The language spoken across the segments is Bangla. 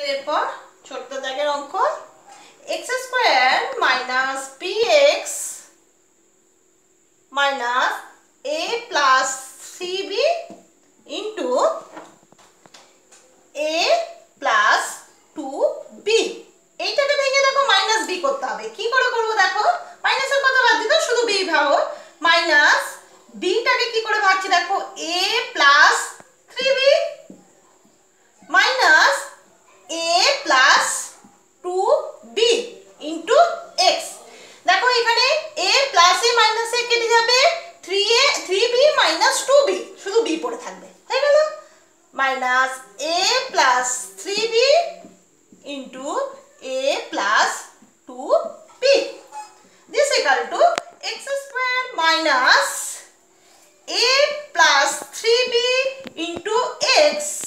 এরপর ছোট্ট দাগের অঙ্ক। X square minus P X minus A plus C B into A plus two B এইটাকে ভেঙে দেখো মাইনাস বি করতে হবে। কি করে করব দেখো? মাইনাসের কথা বাদ দিতে শুধু বি ভাবো মাইনাস বিটাকে কি করে ভাবছি দেখো? A plus B into X দেখো এখানে A plus A minus A কেটে যাবে three A three B minus two B শুধু বি পড়ে থাকবে হয়ে গেল? Minus A plus three B into A plus two B this equal to X square minus a plus 3b into x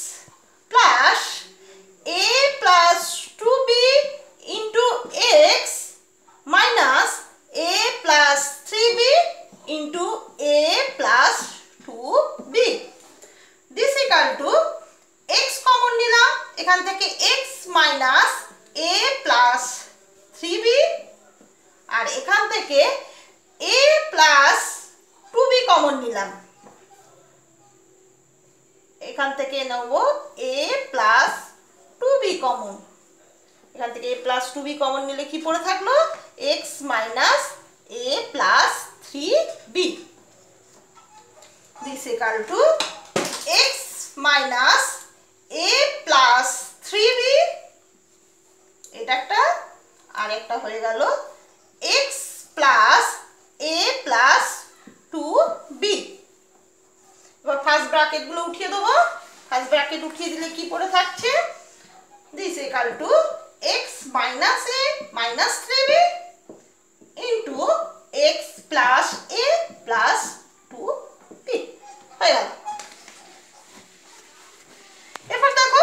এখান থেকে x minus a plus 3b আর এখান থেকে a plus two B common নিলাম। এখান থেকে নেব A plus two B common এখান থেকে A plus two B common নিলে কি পড়ে থাকল? X minus A plus three B this equal to X minus A plus three B এটা একটা, আর একটা হয়ে গেল X plus A plus two B এবার ফার্স্ট ব্র্যাকেটগুলো উঠিয়ে দেবো। ফার্স্ট ব্র্যাকেট উঠিয়ে দিলে কি পড়ে থাকছে? This equal to X minus A minus three B into X plus A plus two B হয়ে গেল এবার দেখো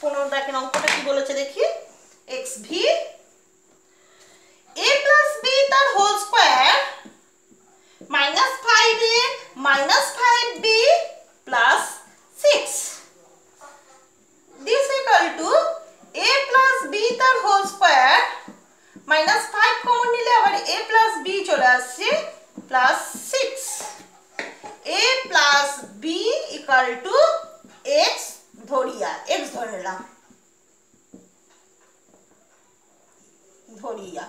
পনেরো দাগের অঙ্ক পনেরো দাগের অঙ্কটা কি বলেছে দেখি? X V a plus b তার whole square minus five A minus five B plus six this equal to A plus B তার whole square minus five common নিলে আবার এ প্লাস বি চলে আসছে plus six A plus B equal to X ধরিয়া এক্স ধরে নিলাম। ধরিয়া।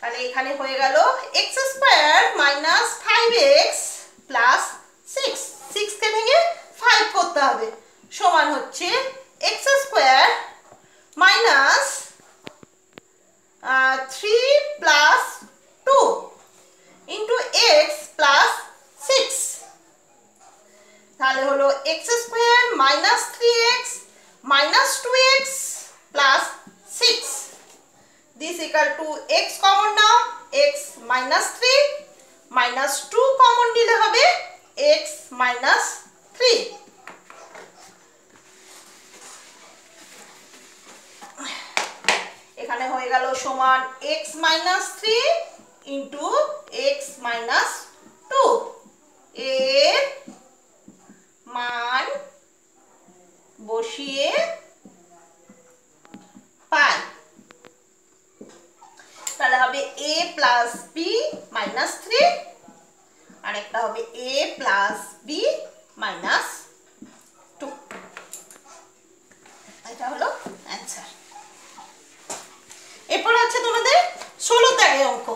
তাহলে এখানে হয়ে গেল X square minus five X plus six সিক্সকে ভেঙে ফাইভ করতে হবে। সমান হচ্ছে X square minus three plus two into X plus six তাহলে হলো X square minus three X minus two X plus six this equal to X common now X minus three minus two common নিলে হবে এক্স মাইনাস থ্রি এখানে হয়ে গেল সমান X minus three into X minus বসিয়ে পাই। তাহলে হবে A plus B minus three আর একটা হবে A plus B minus two এটা হলো অ্যান্সার এরপর আছে তোমাদের ষোলো দাগের অঙ্ক।